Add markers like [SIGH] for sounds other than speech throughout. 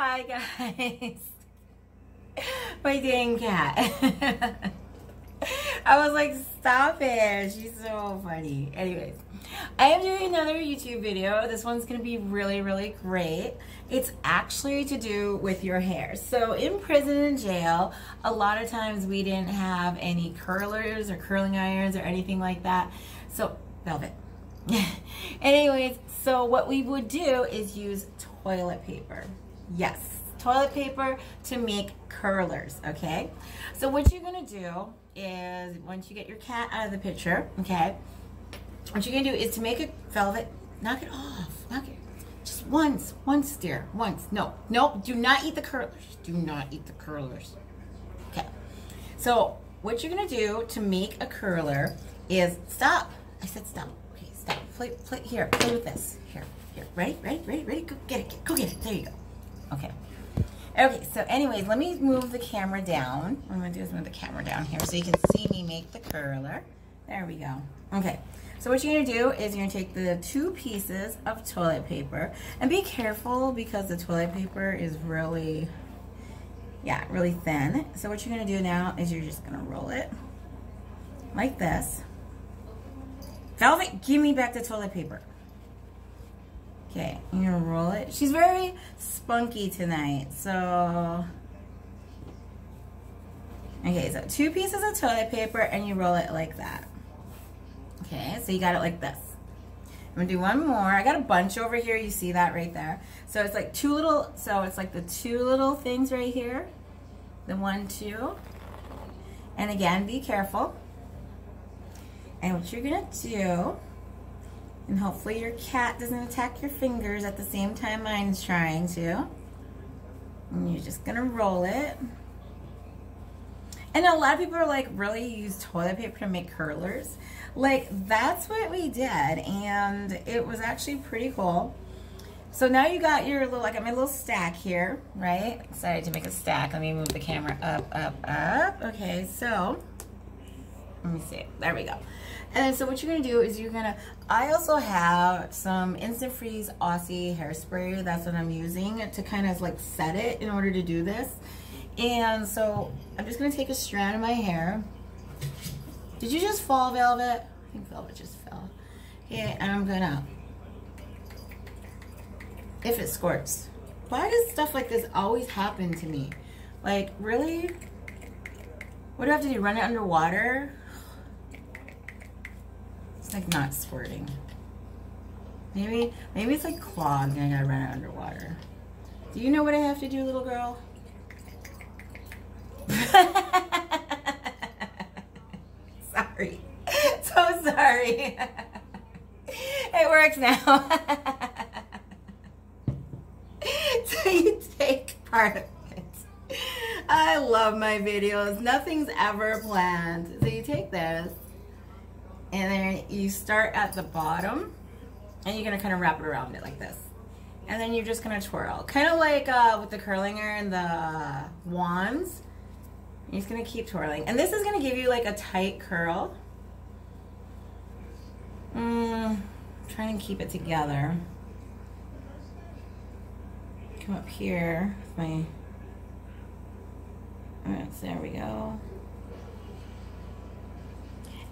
Hi guys. [LAUGHS] My dang cat. [LAUGHS] I was like, stop it. She's so funny. Anyways, I am doing another YouTube video. This one's going to be really, really great. It's actually to do with your hair. So in prison and jail, a lot of times we didn't have any curlers or curling irons or anything like that. So, velvet. [LAUGHS] Anyways, so what we would do is use toilet paper. Yes, toilet paper to make curlers, okay? So what you're gonna do is, once you get your cat out of the picture, okay, what you're gonna do is to make a velvet, knock it off, knock it, just once, once dear, once. No, no, do not eat the curlers. Do not eat the curlers. Okay, so what you're gonna do to make a curler is, stop, I said stop, okay, stop, play, play, here, play with this, here, here, ready, ready, ready, ready, go get it, go get it, there you go. Okay. Okay, so anyways, let me move the camera down. What I'm gonna do is move the camera down here so you can see me make the curler. There we go. Okay, so what you're gonna do is you're gonna take the two pieces of toilet paper and be careful because the toilet paper is really, yeah, really thin. So what you're gonna do now is you're just gonna roll it like this. Velvet, give me back the toilet paper. Okay, I'm gonna roll it. She's very spunky tonight, so. Okay, so two pieces of toilet paper and you roll it like that. Okay, so you got it like this. I'm gonna do one more. I got a bunch over here, you see that right there. So it's like two little, so it's like the two little things right here. The one, two. And again, be careful. And what you're gonna do and hopefully your cat doesn't attack your fingers at the same time mine's trying to. And you're just gonna roll it. And a lot of people are like, really use toilet paper to make curlers? Like, that's what we did, and it was actually pretty cool. So now you got your little, I got my little stack here, right? Excited to make a stack. Let me move the camera up, up, up. Okay, so, let me see. There we go. And so what you're gonna do is you're gonna, I also have some Instant Freeze Aussie hairspray. That's what I'm using to kind of like set it in order to do this. And so I'm just gonna take a strand of my hair. Did you just fall, Velvet? I think Velvet just fell. Okay, and I'm gonna, if it squirts. Why does stuff like this always happen to me? Like, really? What do I have to do, run it underwater? Like not squirting. Maybe, maybe it's like clogged and I gotta run it underwater. Do you know what I have to do, little girl? [LAUGHS] sorry. [LAUGHS] So sorry. [LAUGHS] it works now. so you take part of it. I love my videos. Nothing's ever planned. So you take this and then you start at the bottom and you're gonna kind of wrap it around it like this. And then you're just gonna twirl. Kind of like uh, with the curling iron, and the wands. You're just gonna keep twirling. And this is gonna give you like a tight curl. Mm, trying to keep it together. Come up here with my, alright, so there we go.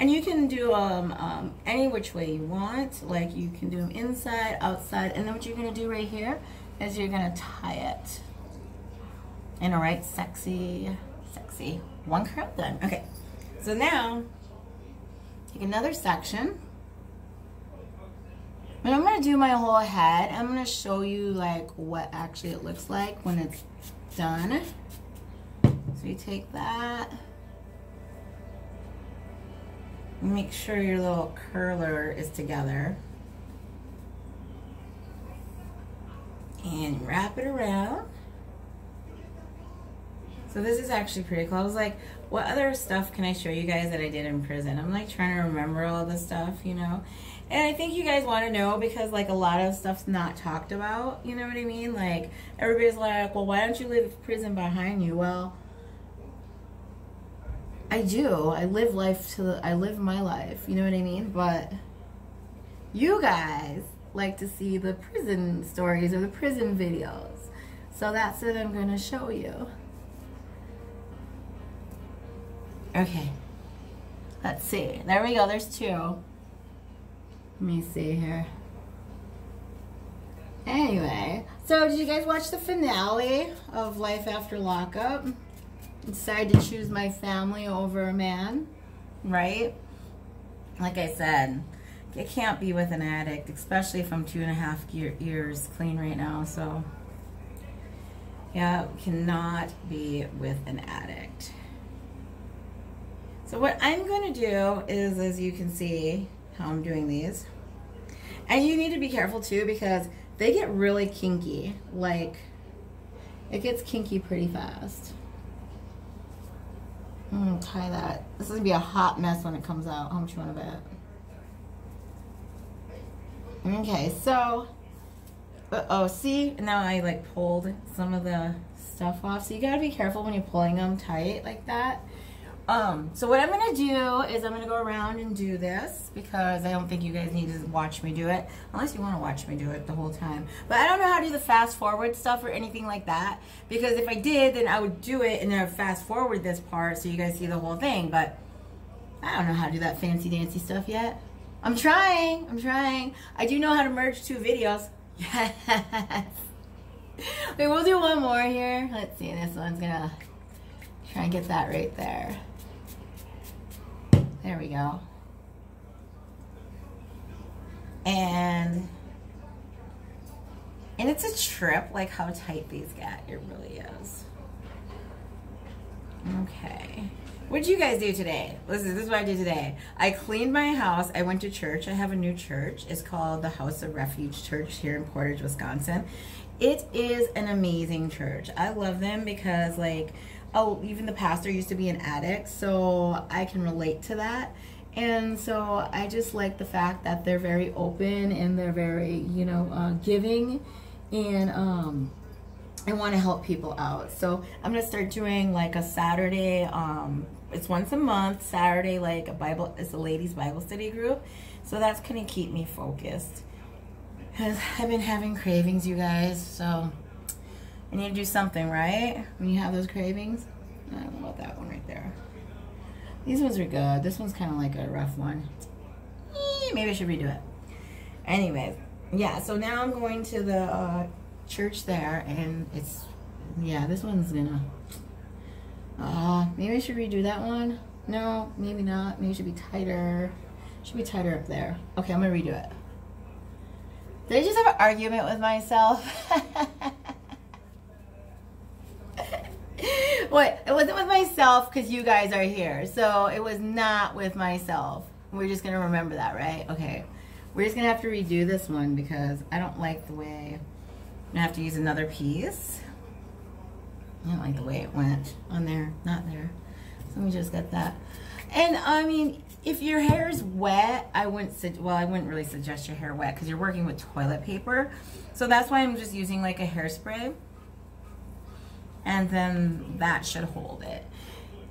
And you can do them um, any which way you want. Like you can do them inside, outside. And then what you're going to do right here is you're going to tie it in a right sexy, sexy one curl done. Okay, so now take another section. And I'm going to do my whole head. I'm going to show you like what actually it looks like when it's done. So you take that. Make sure your little curler is together. And wrap it around. So this is actually pretty cool. I was like, what other stuff can I show you guys that I did in prison? I'm like trying to remember all the stuff, you know? And I think you guys want to know because like a lot of stuff's not talked about, you know what I mean? Like everybody's like, well, why don't you leave prison behind you? Well, I do. I live life to the, I live my life. You know what I mean? But you guys like to see the prison stories or the prison videos. So that's what I'm gonna show you. Okay. Let's see. There we go. There's two. Let me see here. Anyway, so did you guys watch the finale of Life After Lockup? Decided to choose my family over a man, right? Like I said, it can't be with an addict, especially if I'm two and a half year, years clean right now. So, yeah, cannot be with an addict. So what I'm going to do is, as you can see how I'm doing these, and you need to be careful too because they get really kinky. Like, it gets kinky pretty fast. Tie that. This is gonna be a hot mess when it comes out. How much you want to bet? Okay, so, uh oh, see, now I like pulled some of the stuff off. So you gotta be careful when you're pulling them tight like that um, so what I'm going to do is I'm going to go around and do this because I don't think you guys need to watch me do it unless you want to watch me do it the whole time. But I don't know how to do the fast forward stuff or anything like that because if I did, then I would do it and then I'd fast forward this part so you guys see the whole thing. But I don't know how to do that fancy dancy stuff yet. I'm trying. I'm trying. I do know how to merge two videos. [LAUGHS] Yes. Wait, we'll do one more here. Let's see. This one's going to try and get that right there. There we go. And and it's a trip like how tight these get. It really is. Okay. What did you guys do today? Listen, this is what I did today. I cleaned my house. I went to church. I have a new church. It's called the House of Refuge Church here in Portage, Wisconsin. It is an amazing church. I love them because like oh, even the pastor used to be an addict, so I can relate to that. And so I just like the fact that they're very open and they're very, you know, uh, giving and um, I want to help people out. So I'm going to start doing like a Saturday, um, it's once a month, Saturday, like a Bible, it's a ladies Bible study group. So that's going to keep me focused. Because I've been having cravings, you guys, so I need to do something, right? When you have those cravings. I don't know about that one right there. These ones are good. This one's kind of like a rough one. Maybe I should redo it. Anyways, yeah, so now I'm going to the uh, church there, and it's, yeah, this one's gonna, uh, maybe I should redo that one. No, maybe not. Maybe it should be tighter. Should be tighter up there. Okay, I'm gonna redo it. Did I just have an argument with myself? [LAUGHS] what it wasn't with myself because you guys are here. So it was not with myself. We're just gonna remember that right? Okay. We're just gonna have to redo this one because I don't like the way gonna have to use another piece. I don't like the way it went on there. Not there. So let me just get that. And I mean if your hair is wet I wouldn't well I wouldn't really suggest your hair wet because you're working with toilet paper. So that's why I'm just using like a hairspray and then that should hold it.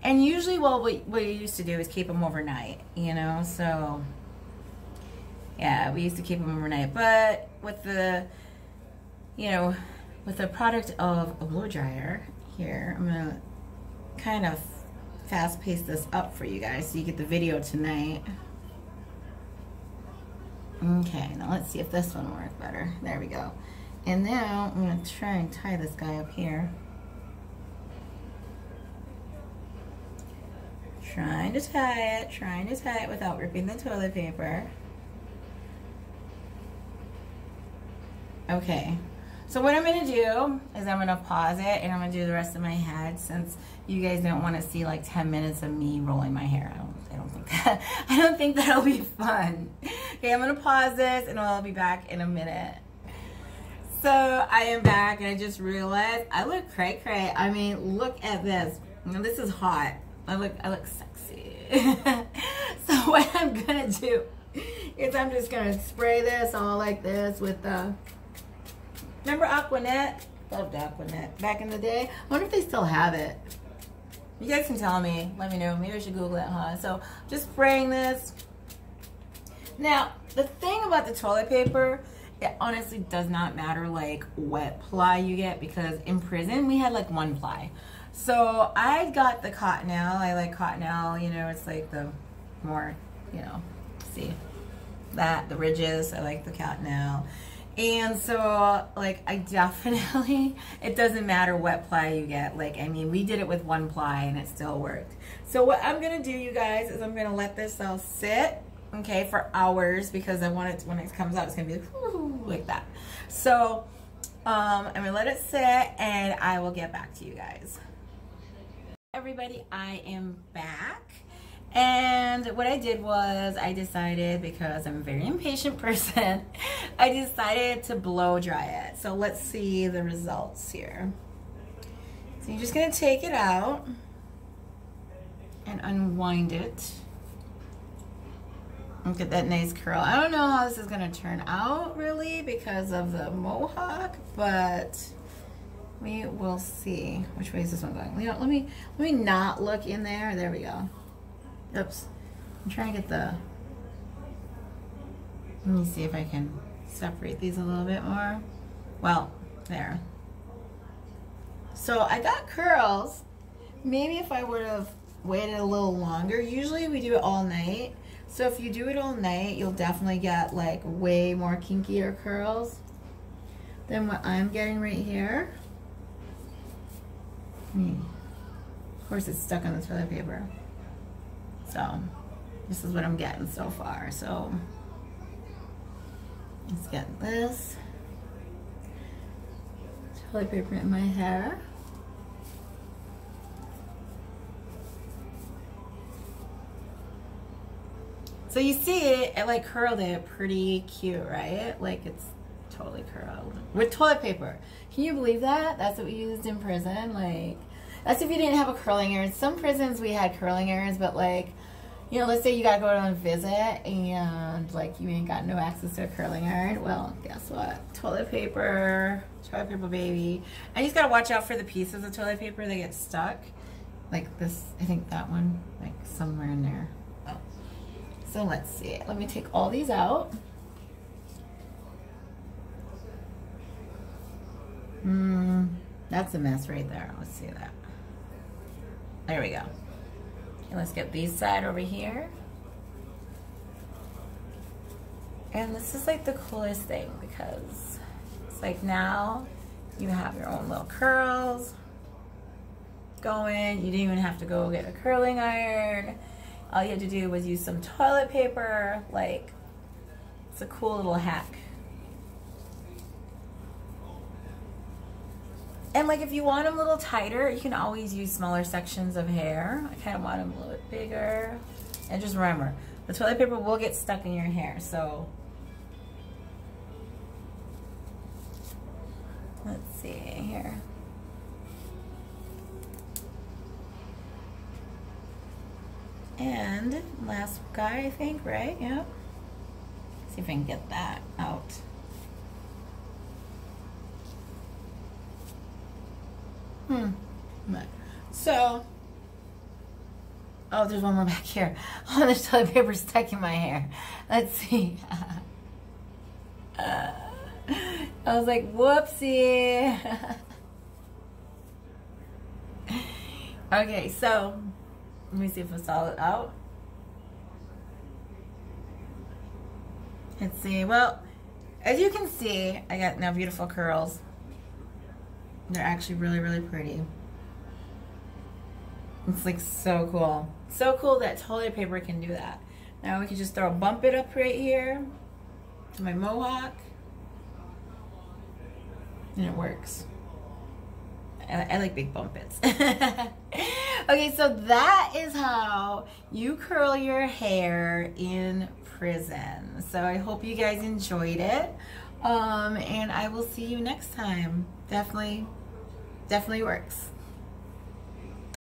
And usually, well, what, what we used to do is keep them overnight, you know, so yeah, we used to keep them overnight. But with the, you know, with the product of a blow dryer here, I'm gonna kind of fast pace this up for you guys so you get the video tonight. Okay, now let's see if this one works better. There we go. And now I'm gonna try and tie this guy up here. Trying to tie it, trying to tie it without ripping the toilet paper. Okay, so what I'm gonna do is I'm gonna pause it and I'm gonna do the rest of my head since you guys don't wanna see like 10 minutes of me rolling my hair. I don't, I don't think [LAUGHS] that, I don't think that'll be fun. Okay, I'm gonna pause this and I'll be back in a minute. So I am back and I just realized I look cray cray. I mean, look at this. Now, this is hot. I look, I look sexy. [LAUGHS] so what I'm gonna do is I'm just gonna spray this all like this with the, remember Aquanet? Loved Aquanet back in the day. I wonder if they still have it. You guys can tell me, let me know. Maybe I should Google it, huh? So just spraying this. Now, the thing about the toilet paper it honestly does not matter like what ply you get because in prison we had like one ply. So I got the Cottonelle. I like Cottonelle, you know, it's like the more, you know, see that, the ridges. I like the Cottonelle. And so, like, I [LAUGHS] definitely, it doesn't matter what ply you get. Like, I mean, we did it with one ply and it still worked. So what I'm going to do, you guys, is I'm going to let this all sit, okay, for hours because I want it, to, when it comes out, it's to be like, like that. So, um, I'm to let it sit and I will get back to you guys. Everybody, I am back. And what I did was I decided, because I'm a very impatient [LAUGHS] person, I decided to blow dry it. So let's see the results here. So you're just gonna take it out and unwind it. Look at that nice curl. I don't know how this is gonna turn out really because of the mohawk, but we will see. Which way is this one going? You know, let me let me not look in there. There we go. Oops. I'm trying to get the, let me see if I can separate these a little bit more. Well, there. So I got curls. Maybe if I would have waited a little longer, usually we do it all night. So if you do it all night, you'll definitely get like way more kinkier curls than what I'm getting right here. Hmm. Of course it's stuck on the toilet paper. So this is what I'm getting so far. So let's get this toilet paper in my hair. So you see it, like curled it pretty cute, right? Like it's totally curled with toilet paper. Can you believe that? That's what we used in prison. Like that's if you didn't have a curling iron. Some prisons we had curling irons, but like you know, let's say you gotta go on a visit and like you ain't got no access to a curling iron. Well, guess what? Toilet paper, toilet paper baby. I just gotta watch out for the pieces of toilet paper that get stuck. Like this, I think that one, like somewhere in there. So let's see. Let me take all these out. Hmm, that's a mess right there. Let's see that. There we go. And let's get these side over here. And this is like the coolest thing because it's like now you have your own little curls going. You didn't even have to go get a curling iron. All you had to do was use some toilet paper. Like, it's a cool little hack. And like if you want them a little tighter, you can always use smaller sections of hair. I kind of want them a little bit bigger. And just remember, the toilet paper will get stuck in your hair, so. Let's see here. And last guy, I think, right? Yep. See if I can get that out. Hmm. So, oh, there's one more back here. [LAUGHS] Oh, there's toilet paper stuck in my hair. Let's see. Uh, [LAUGHS] I was like, whoopsie. [LAUGHS] okay, so let me see if it's all out. Let's see. Well, as you can see, I got now beautiful curls. They're actually really, really pretty. It's like so cool. So cool that toilet paper can do that. Now we can just throw a bump it up right here to my mohawk. And it works. I, I like big bump bits. [LAUGHS] okay, so that is how you curl your hair in prison. So I hope you guys enjoyed it. Um, and I will see you next time. Definitely definitely works.